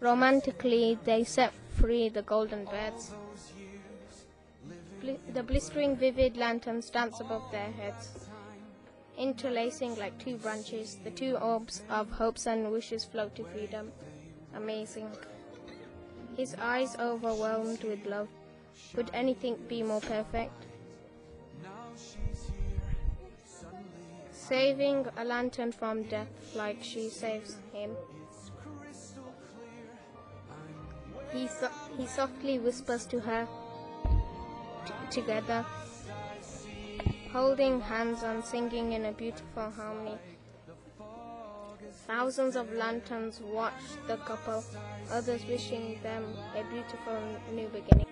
Romantically, they set free the golden birds. The blistering, vivid lanterns dance above their heads. Interlacing like two branches, the two orbs of hopes and wishes float to freedom. Amazing. His eyes overwhelmed with love. Could anything be more perfect? Saving a lantern from death like she saves him. He, so- he softly whispers to her together, holding hands and singing in a beautiful harmony. Thousands of lanterns watch the couple, others wishing them a beautiful new beginning.